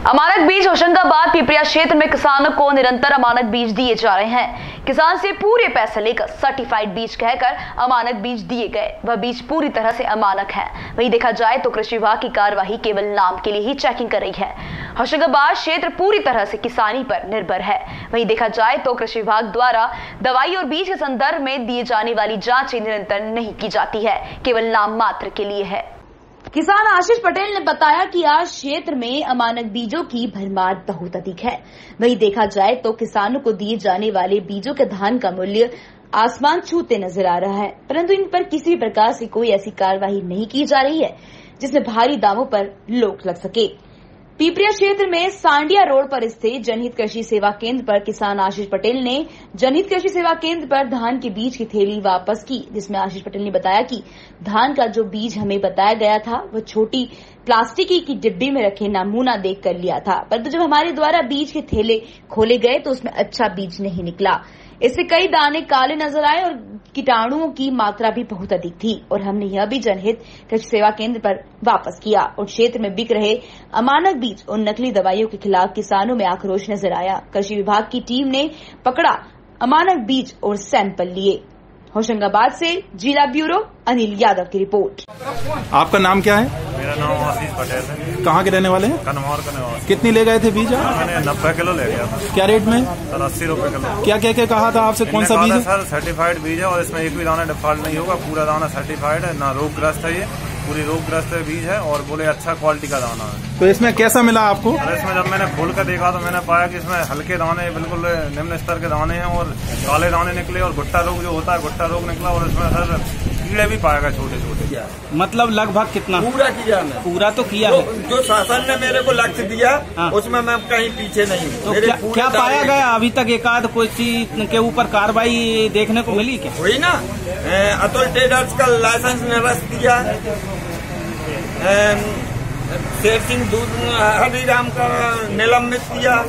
अमानक बीज होशंगाबाद पिपरिया क्षेत्र में किसानों को निरंतर अमानक बीज दिए जा रहे हैं। किसान से पूरे पैसे लेकर सर्टिफाइड बीज कहकर अमानक बीज दिए गए। वह बीज पूरी तरह से अमानक है। वहीं देखा जाए तो कृषि विभाग की कार्यवाही केवल नाम के लिए ही चेकिंग कर रही है। होशंगाबाद क्षेत्र पूरी तरह से किसानी पर निर्भर है। वहीं देखा जाए तो कृषि विभाग द्वारा दवाई और बीज के संदर्भ में दिए जाने वाली जांचें निरंतर नहीं की जाती है। केवल नाम मात्र के लिए है। किसान आशीष पटेल ने बताया कि आज क्षेत्र में अमानक बीजों की भरमार बहुत अधिक है। वहीं देखा जाए तो किसानों को दिए जाने वाले बीजों के धान का मूल्य आसमान छूते नज़र आ रहा है, परंतु इन पर किसी भी प्रकार से कोई ऐसी कार्रवाई नहीं की जा रही है जिसमें भारी दामों पर लोक लग सके। पीपरिया क्षेत्र में सांडिया रोड पर स्थित जनहित कृषि सेवा केंद्र पर किसान आशीष पटेल ने जनहित कृषि सेवा केंद्र पर धान के बीज की थैली वापस की, जिसमें आशीष पटेल ने बताया कि धान का जो बीज हमें बताया गया था, वह छोटी प्लास्टिक की डिब्बी में रखे नमूना देख कर लिया था। परंतु जब हमारे द्वारा बीज के थैले खोले गए तो उसमें अच्छा बीज नहीं निकला। इससे कई दाने काले नज़र आए और कीटाणुओं की मात्रा भी बहुत अधिक थी और हमने यह भी जनहित कृषि सेवा केंद्र पर वापस किया और क्षेत्र में बिक रहे अमानक बीज और नकली दवाइयों के खिलाफ किसानों में आक्रोश नज़र आया। कृषि विभाग की टीम ने पकड़ा अमानक बीज और सैंपल लिए। होशंगाबाद से जिला ब्यूरो अनिल यादव की रिपोर्ट। आपका नाम क्या है? मेरा नाम आशीष पटेल है। कहाँ के रहने वाले हैं? कन्नौर का निवासी कितनी ले गए थे बीज मैंने नब्बे किलो ले गया था क्या रेट में? सर अस्सी रुपए किलो। क्या क्या क्या कहा था आपसे कौन सा बीज है? सर सर्टिफाइड बीज है और इसमें एक भी दाना डिफ़ॉल्ट नहीं होगा पूरा दाना सर्टिफाइड है ना रोगग्रस्त है ये। पूरी रोगग्रस्त बीज है और बोले अच्छा क्वालिटी का दाना है। तो इसमें कैसा मिला आपको? अरे इसमें जब मैंने खोल कर देखा तो मैंने पाया कि इसमें हल्के दाने बिल्कुल निम्न स्तर के दाने हैं और काले दाने निकले और गुट्टा रोग जो होता है गुट्टा रोग निकला और इसमें सर कीड़े भी पाया गए छोटे छोटे। मतलब लगभग कितना? पूरा किया मैं। पूरा तो किया जो, है। जो शासन ने मेरे को लक्ष्य दिया हाँ। उसमें मैं कहीं पीछे नहीं हूँ। तो क्या, क्या पाया गया? अभी तक एकाध कोई चीज़ के ऊपर कार्रवाई देखने को मिली क्या? हुई ना। अतुल ट्रेडर्स का लाइसेंस निरस्त दिया। शेर सिंह दूध हरिराम का निलंबित किया।